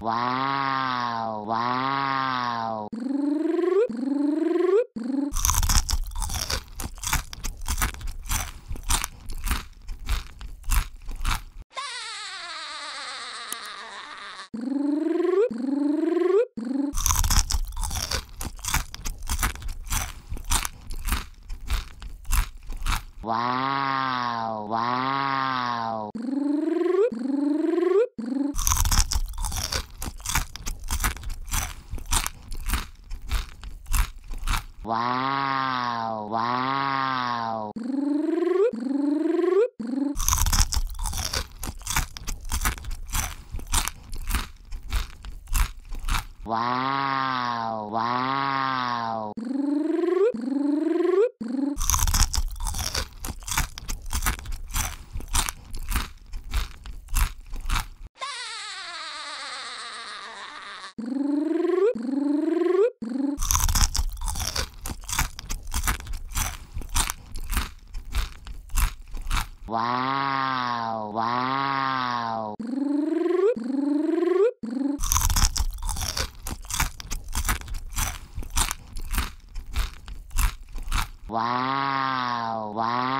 Wow, wow. Wow, Wow, wow. Wow, wow. Wow, wow. Wow, wow.